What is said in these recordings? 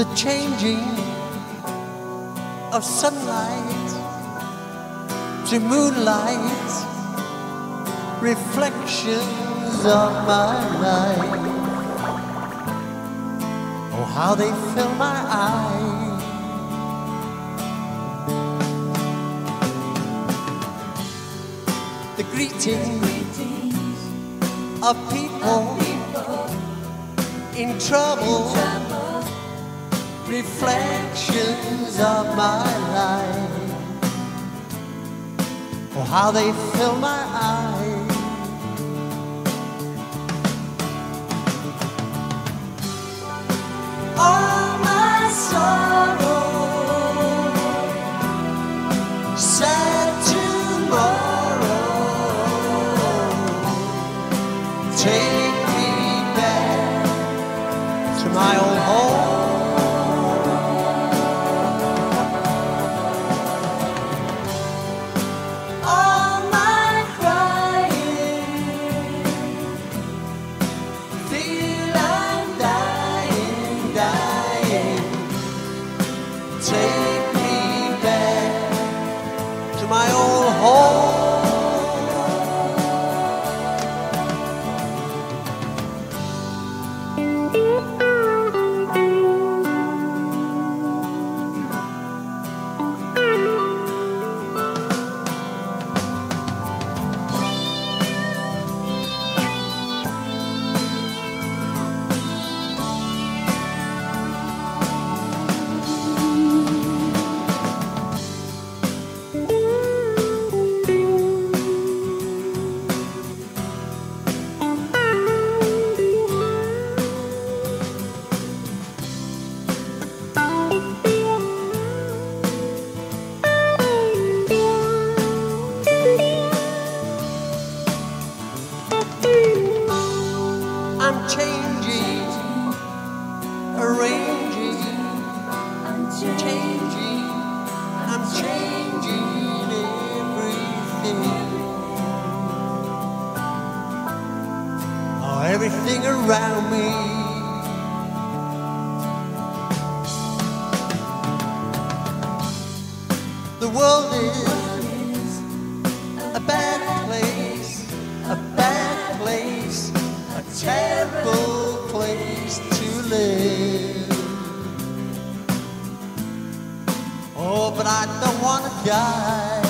the changing of sunlight to moonlight, reflections of my life. Oh, how they fill my eyes. The greetings of people in trouble, reflections of my life. Oh, how they fill my eyes. All my sorrow, sad tomorrow. Take me back to my old home. Take around me. The world is a bad place, a bad place, a terrible place to live. Oh, but I don't want to die.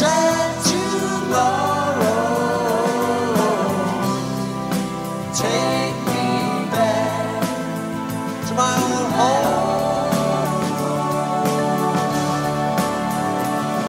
Take me